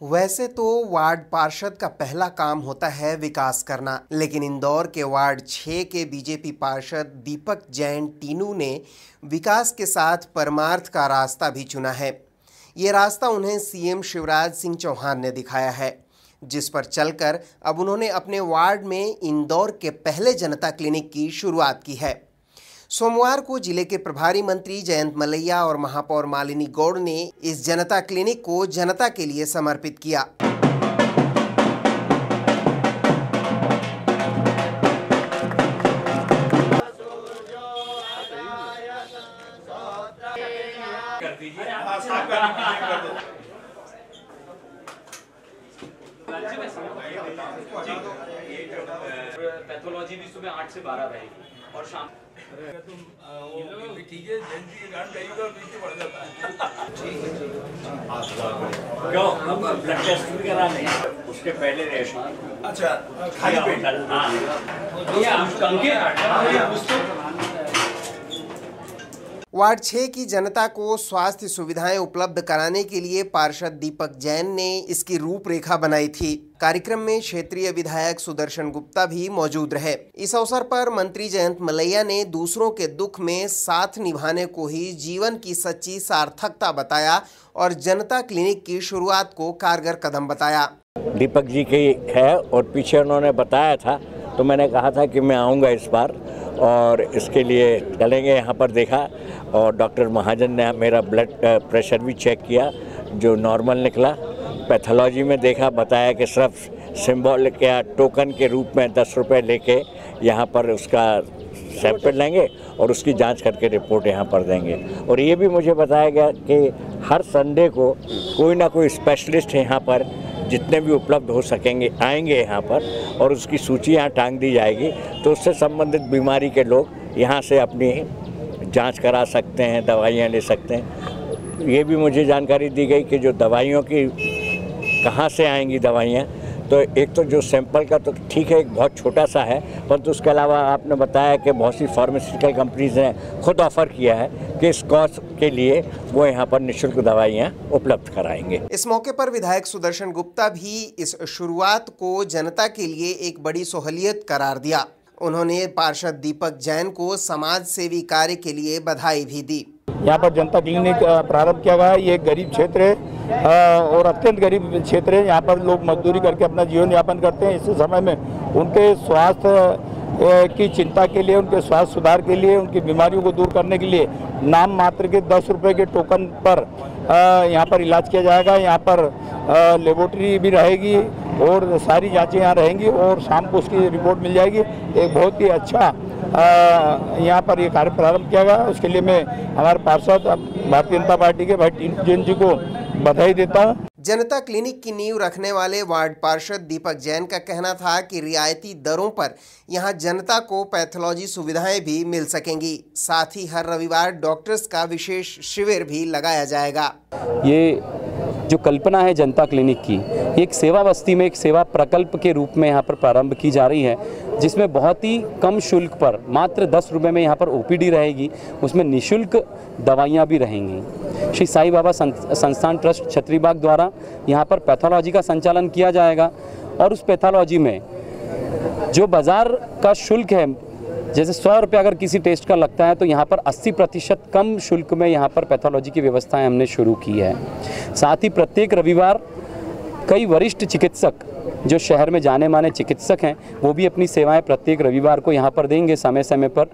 वैसे तो वार्ड पार्षद का पहला काम होता है विकास करना, लेकिन इंदौर के वार्ड छः के बीजेपी पार्षद दीपक जैन टीनू ने विकास के साथ परमार्थ का रास्ता भी चुना है। ये रास्ता उन्हें सीएम शिवराज सिंह चौहान ने दिखाया है, जिस पर चलकर अब उन्होंने अपने वार्ड में इंदौर के पहले जनता क्लिनिक की शुरुआत की है। सोमवार को ज़िले के प्रभारी मंत्री जयंत मलैया और महापौर मालिनी गौड़ ने इस जनता क्लिनिक को जनता के लिए समर्पित किया। पैथोलॉजी भी सुबह आठ से बारह रहेगी और शाम तुम वो ठीक है जयंती के कारण कई पीछे पड़ जाता है। क्यों? हम ब्लड टेस्ट भी करा लें उसके पहले रेशन अच्छा खाली पेट। हाँ। ये हम कंके वार्ड छः की जनता को स्वास्थ्य सुविधाएँ उपलब्ध कराने के लिए पार्षद दीपक जैन ने इसकी रूपरेखा बनाई थी। कार्यक्रम में क्षेत्रीय विधायक सुदर्शन गुप्ता भी मौजूद रहे। इस अवसर पर मंत्री जयंत मलैया ने दूसरों के दुख में साथ निभाने को ही जीवन की सच्ची सार्थकता बताया और जनता क्लिनिक की शुरुआत को कारगर कदम बताया। दीपक जी की है और पीछे उन्होंने बताया था तो मैंने कहा था कि मैं आऊँगा इस बार और इसके लिए चलेंगे यहाँ पर देखा। और डॉक्टर महाजन ने मेरा ब्लड प्रेशर भी चेक किया, जो नॉर्मल निकला। पैथोलॉजी में देखा, बताया कि सिर्फ़ सिंबॉलिक या टोकन के रूप में दस रुपये लेके यहाँ पर उसका सैंपल लेंगे और उसकी जाँच करके रिपोर्ट यहाँ पर देंगे। और ये भी मुझे बताया गया कि हर संडे को कोई ना कोई स्पेशलिस्ट यहाँ पर जितने भी उपलब्ध हो सकेंगे, आएँगे यहाँ पर और उसकी सूची यहाँ टांग दी जाएगी। तो उससे संबंधित बीमारी के लोग यहाँ से अपनी जाँच करा सकते हैं, दवाइयाँ ले सकते हैं। ये भी मुझे जानकारी दी गई कि जो दवाइयों की, कहाँ से आएँगी दवाइयाँ तो एक तो जो सैंपल का तो ठीक है, एक बहुत छोटा सा है, परंतु तो उसके अलावा आपने बताया कि बहुत सी फार्मास्यूटिकल कंपनीज़ ने खुद ऑफ़र किया है कि इस कॉज के लिए वो यहाँ पर निःशुल्क दवाइयाँ उपलब्ध कराएँगे। इस मौके पर विधायक सुदर्शन गुप्ता भी इस शुरुआत को जनता के लिए एक बड़ी सहूलियत करार दिया। उन्होंने पार्षद दीपक जैन को समाज सेवी कार्य के लिए बधाई भी दी। यहाँ पर जनता क्लिनिक प्रारंभ किया गया है। ये गरीब क्षेत्र है और अत्यंत गरीब क्षेत्र है। यहाँ पर लोग मजदूरी करके अपना जीवन यापन करते हैं। इस समय में उनके स्वास्थ्य की चिंता के लिए, उनके स्वास्थ्य सुधार के लिए, उनकी बीमारियों को दूर करने के लिए नाम मात्र के दस रुपये के टोकन पर यहाँ पर इलाज किया जाएगा। यहाँ पर लेबोरेटरी भी रहेगी। और सारी जांचें यहाँ रहेंगी और शाम को उसकी रिपोर्ट मिल जाएगी। एक बहुत ही अच्छा यहाँ पर ये कार्य प्रारंभ किया गया। उसके लिए मैं हमारे पार्षद भारतीय जनता पार्टी के भाई जैन जी को बधाई देता हूँ। जनता क्लिनिक की नींव रखने वाले वार्ड पार्षद दीपक जैन का कहना था कि रियायती दरों पर यहाँ जनता को पैथोलॉजी सुविधाएँ भी मिल सकेंगी। साथ ही हर रविवार डॉक्टर्स का विशेष शिविर भी लगाया जाएगा। ये जो कल्पना है जनता क्लिनिक की, एक सेवा बस्ती में, एक सेवा प्रकल्प के रूप में यहाँ पर प्रारंभ की जा रही है, जिसमें बहुत ही कम शुल्क पर, मात्र दस रुपये में यहाँ पर ओपीडी रहेगी, उसमें निशुल्क दवाइयाँ भी रहेंगी। श्री साई बाबा संस्थान ट्रस्ट छत्रीबाग द्वारा यहाँ पर पैथोलॉजी का संचालन किया जाएगा और उस पैथोलॉजी में जो बाज़ार का शुल्क है जैसे सौ रुपये अगर किसी टेस्ट का लगता है तो यहाँ पर 80 प्रतिशत कम शुल्क में यहाँ पर पैथोलॉजी की व्यवस्थाएँ हमने शुरू की है। साथ ही प्रत्येक रविवार कई वरिष्ठ चिकित्सक जो शहर में जाने माने चिकित्सक हैं, वो भी अपनी सेवाएँ प्रत्येक रविवार को यहाँ पर देंगे समय समय पर।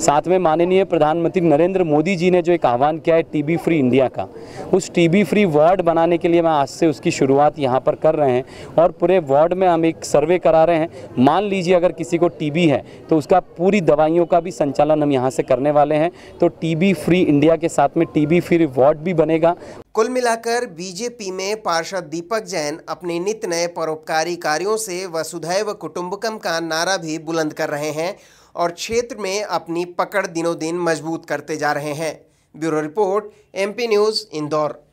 साथ में माननीय प्रधानमंत्री नरेंद्र मोदी जी ने जो एक आह्वान किया है टीबी फ्री इंडिया का, उस टीबी फ्री वार्ड बनाने के लिए मैं आज से उसकी शुरुआत यहाँ पर कर रहे हैं और पूरे वार्ड में हम एक सर्वे करा रहे हैं। मान लीजिए अगर किसी को टीबी है तो उसका पूरी दवाइयों का भी संचालन हम यहाँ से करने वाले हैं। तो टीबी फ्री इंडिया के साथ में टीबी फ्री वार्ड भी बनेगा। कुल मिलाकर बीजेपी में पार्षद दीपक जैन अपने नित नए परोपकारी कार्यों से वसुधैव कुटुंबकम का नारा भी बुलंद कर रहे हैं और क्षेत्र में अपनी पकड़ दिनों दिन मज़बूत करते जा रहे हैं। Bureau report MP news Indore.